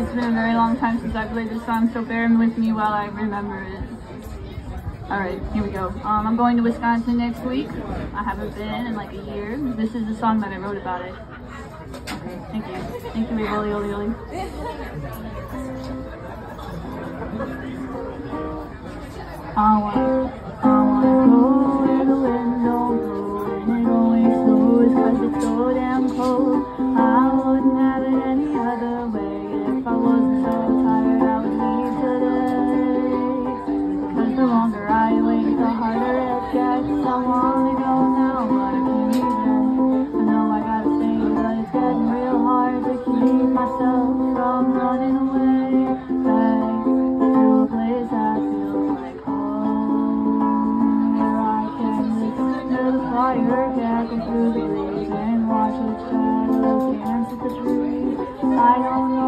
it's been a very long time since I played this song, so bear with me while I remember it. Alright, here we go. Um, I'm going to Wisconsin next week. I haven't been in like a year. This is the song that I wrote about it. Okay, thank you. Thank you, Oli Oli Oli. Oh, wow. The longer I wait, the harder it gets. I wanna go now, but I can't even. I know I gotta stay, but it's getting real hard to keep myself from running away. Back to a place that feels like home. Where I can listen to the fire crackle through the leaves and watch the shadows dance with the trees. I don't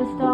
the stars.